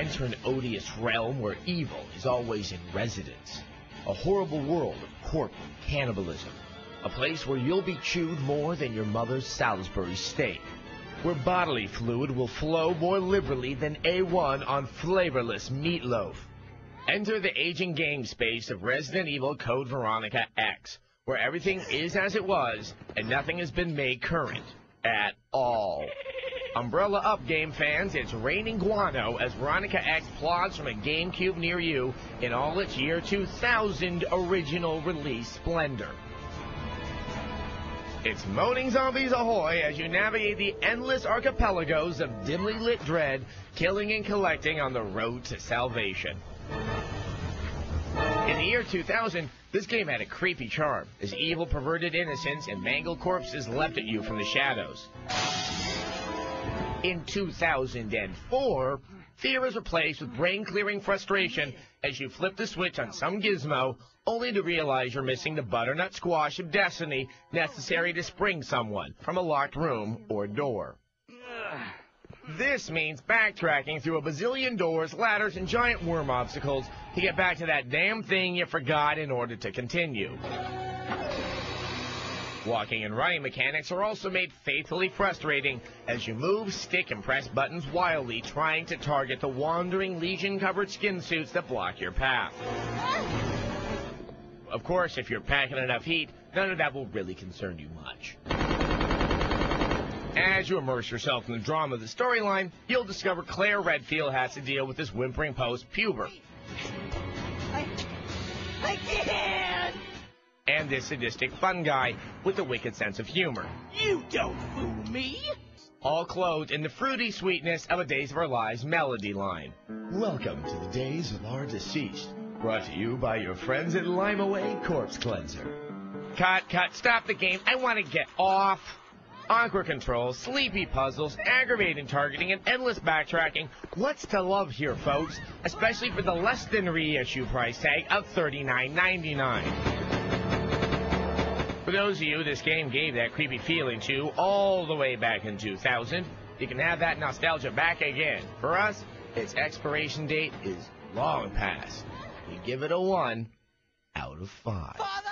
Enter an odious realm where evil is always in residence. A horrible world of corporate cannibalism. A place where you'll be chewed more than your mother's Salisbury steak. Where bodily fluid will flow more liberally than A1 on flavorless meatloaf. Enter the aging game space of Resident Evil Code Veronica X, where everything is as it was and nothing has been made current at all. Umbrella Up game fans, it's raining guano as Veronica X plods from a GameCube near you in all its year 2000 original release splendor. It's Moaning Zombies Ahoy as you navigate the endless archipelagos of dimly lit dread, killing and collecting on the road to salvation. In the year 2000, this game had a creepy charm, as evil perverted innocence and mangled corpses leapt at you from the shadows. In 2004, fear is replaced with brain-clearing frustration as you flip the switch on some gizmo, only to realize you're missing the butternut squash of destiny necessary to spring someone from a locked room or door. This means backtracking through a bazillion doors, ladders, and giant worm obstacles to get back to that damn thing you forgot in order to continue. Walking and running mechanics are also made faithfully frustrating as you move, stick, and press buttons wildly trying to target the wandering legion-covered skin suits that block your path. Of course, if you're packing enough heat, none of that will really concern you much. As you immerse yourself in the drama of the storyline, you'll discover Claire Redfield has to deal with this whimpering post-puber. I, I! And this sadistic fun guy with a wicked sense of humor. You don't fool me! All clothed in the fruity sweetness of a Days of Our Lives melody line. Welcome to the Days of Our Deceased, brought to you by your friends at Lime Away Corpse Cleanser. Cut, cut, stop the game. I want to get off. Awkward controls, sleepy puzzles, aggravating targeting, and endless backtracking. What's to love here, folks? Especially for the less than reissue price tag of $39.99. For those of you this game gave that creepy feeling to all the way back in 2000, you can have that nostalgia back again. For us, its expiration date is long past. We give it a 1 out of 5. Father!